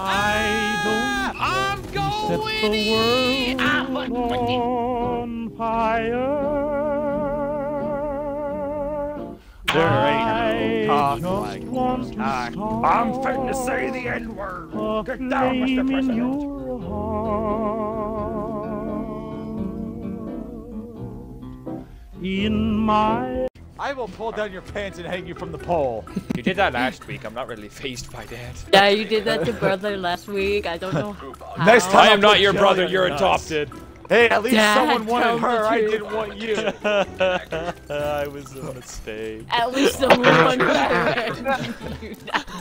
I don't I'm going set the going. Ah, world what- on fire. There ain't no talk just like want to I- start I'm fitting to say the N-word. Get down, Mr. flame in President. your heart. In my I will pull down your pants and hang you from the pole. You did that last week. I'm not really phased by that. Yeah, you did that to brother last week. I don't know. How. Next time- I am not your brother. You're nuts. adopted. Hey, at least Dad, someone tell wanted her. I didn't want you. I was a mistake. At least someone wanted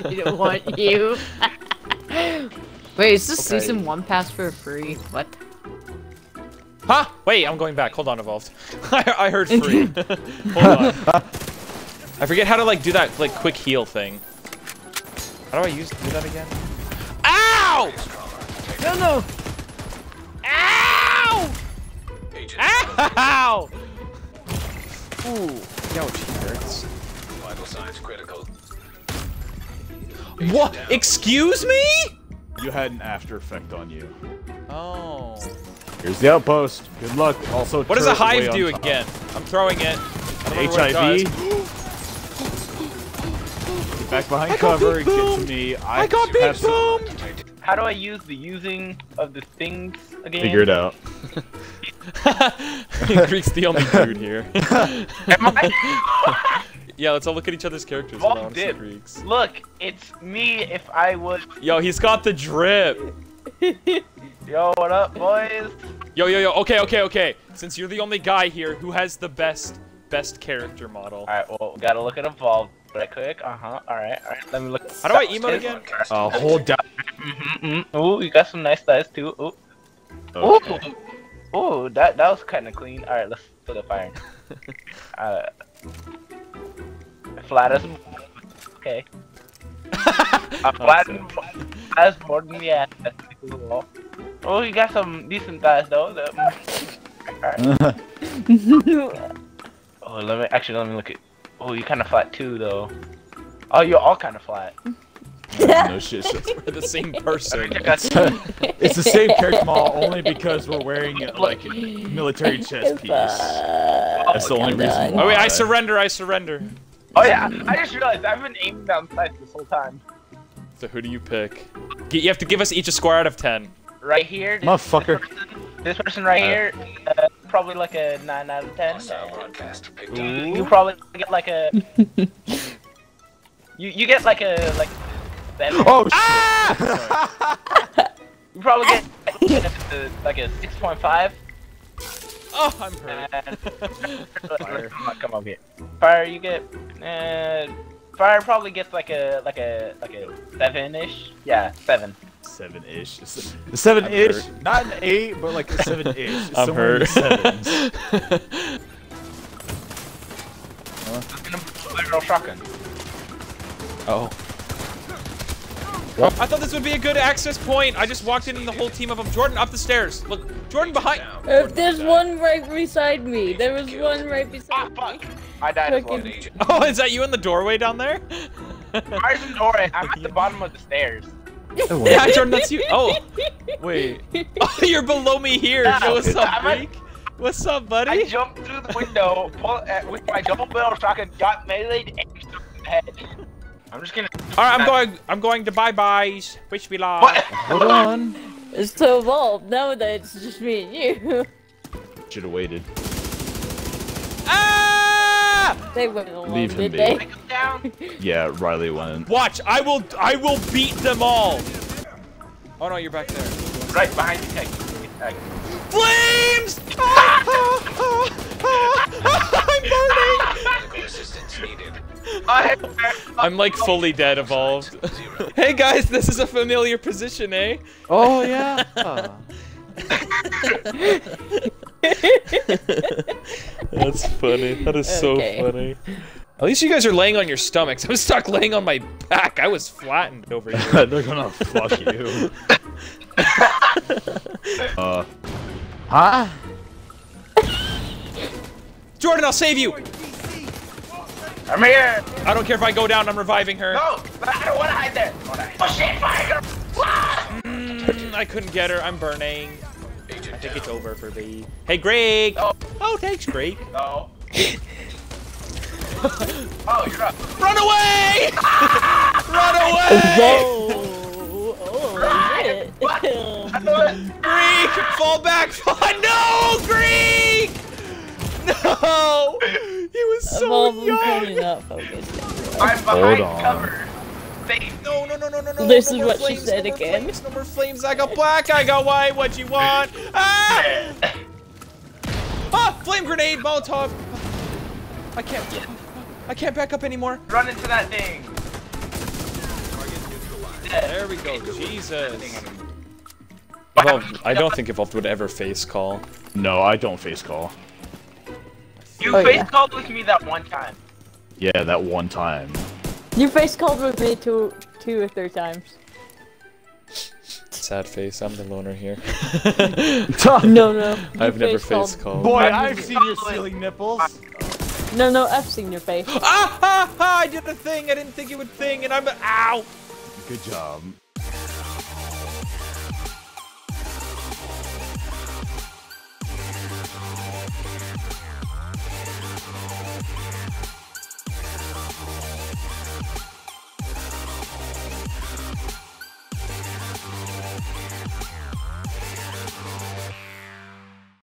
you. didn't want you. Wait, is this Okay. season one pass for free? What? Huh? Wait, I'm going back. Hold on, evolved. I, I heard free. Hold on. I forget how to like do that like quick heal thing. How do I use do that again? Ow! No, no. Ow! Ow! Ooh, ouch, he hurts. Vital signs critical. What? Excuse me? You had an after effect on you. Oh. Here's the outpost. Good luck. Also, What does a hive do again? I'm throwing it. I don't know what it HIV. Get back behind I cover big and get boom. to me. I, I got big boom. How do I use the using of the things again? Figure it out. Greek's the only dude here. Am I? yeah, let's all look at each other's characters. Well, Hold on, did. Greeks. Look, it's me if I was. Yo, he's got the drip. Yo, what up, boys? Yo, yo, yo. Okay, okay, okay. Since you're the only guy here who has the best, best character model. Alright, well, gotta look at Evolve. Right quick. Uh huh. Alright, alright. Let me look. How do I emote again? Uh, hold down. Mm-hmm. Ooh, you got some nice dice too. Ooh. Okay. Ooh. Ooh, that that was kind of clean. Alright, let's put the fire. uh, flat as okay. Uh, flat as more than the ass. Cool. Oh, you got some decent dice though. Alright. Oh, let me actually let me look at. Oh, you kind of flat too though. Oh, you're all kind of flat. no shit. shit. We're the same person. I got it's the same character model only because we're wearing uh, like a military chest piece. That's the only reason. Oh wait, I surrender. I surrender. Oh yeah, I just realized I've been aiming down sights this whole time. So who do you pick? You have to give us each a score out of ten. Right here, this, Motherfucker. This person, this person right here, uh, probably like a nine out of ten. Hostile broadcast picked You, you probably get like a. you you get like a like. Seven. Oh shit. Ah! You probably get like a, six point five. Oh, I'm hurt. And fire. Come over here. Fire, you get. Uh, fire probably gets like a like a like a seven ish. Yeah, seven. Seven ish. Seven-ish. Not an eight, but like a seven ish. I'm Somewhere in the hurt. sevens. Literal shotgun. oh. I thought this would be a good access point. I just walked in and the whole team of them. Jordan, up the stairs. Look, Jordan behind. If there's one right beside me, there was one right Ah, beside fuck. me. I died as well. Fucking- Oh, is that you in the doorway down there? Where's the door? I'm at the bottom of the stairs. yeah, Jordan, that's you. Oh, wait. Oh, you're below me here. Yeah, what's up, I'm Greek? What's up, I buddy? jumped through the window pull, uh, with my double barrel shotgun, got meleeed, and shot in the head. I'm just gonna. All right, I'm going. I'm going to bye byes. Wish me luck. What? Hold on. It's so evolved now that it's just me and you. Should have waited. Ah! they went along, Leave him did be. they? Take him down. Yeah, Riley went. Watch, I will. I will beat them all. Oh no, you're back there. Right behind you, Tech. Tech. Flames! Ah, I'm like fully dead, evolved. Hey guys, this is a familiar position, eh? Oh yeah. That's funny. That is so Okay. funny. At least you guys are laying on your stomachs. I'm stuck laying on my back. I was flattened over here. They're gonna fuck you. uh. Huh? Jordan, I'll save you. I'm here. I don't care if I go down. I'm reviving her. No, I don't want to hide there. Oh shit, fire! Mm, I couldn't get her. I'm burning. Agent I think down. it's over for me. Hey, Greg. Oh. Oh, thanks, Greg. No. oh, you're up. Run away! Run away! Whoa! Oh, shit. I know it. Greek, fall back! no, Greek! No! He was so Evolve young! probably not focused. I'm behind on. cover. Safe. No, no, no, no, no, no. This no is more what she said no again. Flames, no more flames. I got black, I got white. What you want? Ah! Ah! Flame grenade, Molotov. I can't. I can't back up anymore. Run into that thing. There we go. Jesus. Evolved, I don't think Evolved would ever face call. No, I don't face call. You Oh, face yeah. called with me that one time. Yeah, that one time. You face called with me two, two or three times. Sad face. I'm the loner here. No, no. you I've never face-called- face called. Boy, I'm I've seen your following. silly nipples. No, no, I've seen your face. Ah, ah, ah! I did a thing. I didn't think it would thing, and I'm. Ow! Good job.